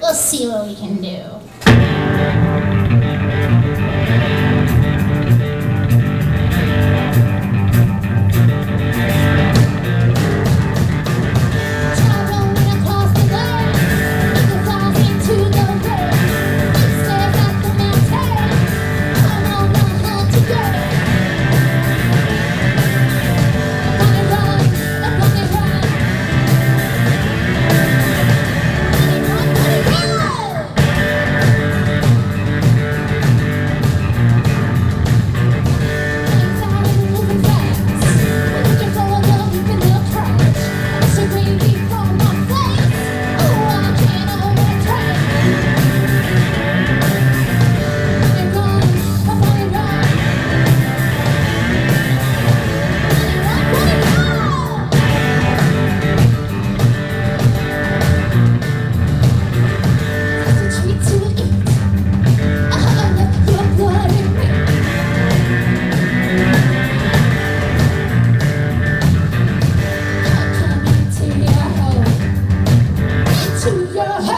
We'll see what we can do. 자